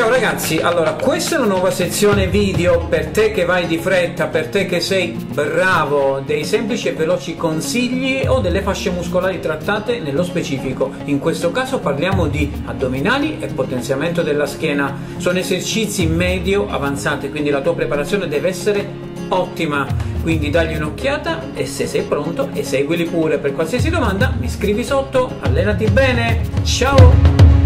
Ciao ragazzi, allora questa è una nuova sezione video per te che vai di fretta, per te che sei bravo, dei semplici e veloci consigli o delle fasce muscolari trattate nello specifico. In questo caso parliamo di addominali e potenziamento della schiena. Sono esercizi medio avanzati, quindi la tua preparazione deve essere ottima. Quindi dagli un'occhiata e se sei pronto eseguili pure. Per qualsiasi domanda mi scrivi sotto. Allenati bene. Ciao!